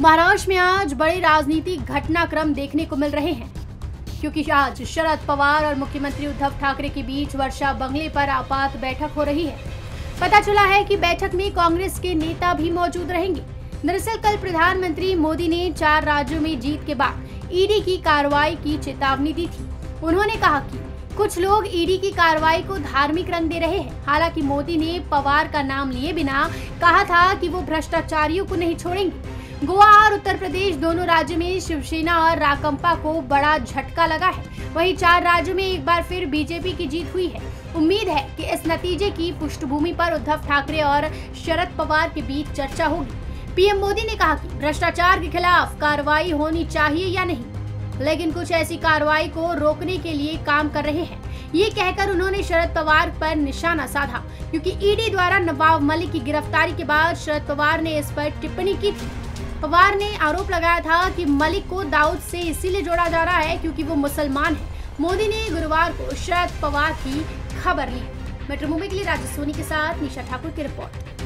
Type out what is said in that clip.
महाराष्ट्र में आज बड़े राजनीतिक घटनाक्रम देखने को मिल रहे हैं। क्योंकि आज शरद पवार और मुख्यमंत्री उद्धव ठाकरे के बीच वर्षा बंगले पर आपात बैठक हो रही है। पता चला है कि बैठक में कांग्रेस के नेता भी मौजूद रहेंगे। दरअसल कल प्रधानमंत्री मोदी ने चार राज्यों में जीत के बाद ईडी की कार्रवाई की चेतावनी दी थी। उन्होंने कहा कि कुछ लोग ईडी की कार्रवाई को धार्मिक रंग दे रहे हैं। हालाँकि मोदी ने पवार का नाम लिए बिना कहा था कि वो भ्रष्टाचारियों को नहीं छोड़ेंगे। गोवा और उत्तर प्रदेश दोनों राज्यों में शिवसेना और राकंपा को बड़ा झटका लगा है। वहीं चार राज्यों में एक बार फिर बीजेपी की जीत हुई है। उम्मीद है कि इस नतीजे की पृष्ठभूमि पर उद्धव ठाकरे और शरद पवार के बीच चर्चा होगी। पीएम मोदी ने कहा कि भ्रष्टाचार के खिलाफ कार्रवाई होनी चाहिए या नहीं, लेकिन कुछ ऐसी कार्रवाई को रोकने के लिए काम कर रहे हैं। ये कहकर उन्होंने शरद पवार पर निशाना साधा, क्योंकि ईडी द्वारा नवाब मलिक की गिरफ्तारी के बाद शरद पवार ने इस पर टिप्पणी की थी। पवार ने आरोप लगाया था कि मलिक को दाऊद से इसीलिए जोड़ा जा रहा है क्योंकि वो मुसलमान है। मोदी ने गुरुवार को शरद पवार की खबर ली। मेट्रो मुंबई के लिए राजेश सोनी के साथ निशा ठाकुर की रिपोर्ट।